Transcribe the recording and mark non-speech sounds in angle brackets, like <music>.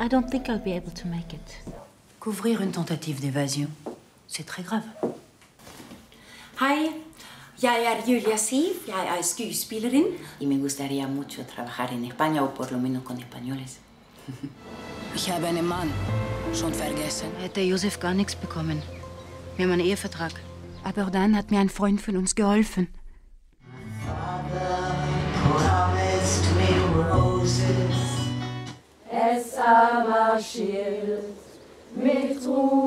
I don't think I'll be able to make it. Couvrir une tentative d'évasion, c'est très grave. Hej, jeg er Julia Siv, jeg er skuespillerin. Y me gustaría mucho trabajar en España, o por lo menos con españoles. <laughs> Ich habe einen Mann. Schon vergessen? Hätte Josef gar nichts bekommen. Wir haben einen Ehevertrag. Aber dann hat mir ein Freund von uns geholfen. Marschiert mit Ruhe.